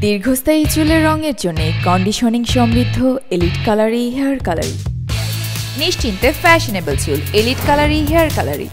দীর্ঘস্থায়ী চুলের রঙের জন্য কন্ডিশনিং সমৃদ্ধ এলিট কালারি হেয়ার কালারি নিশ্চিন্তে ফ্যাশনেবল চুল এলিট কালারি হেয়ার কালারি